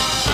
Bye.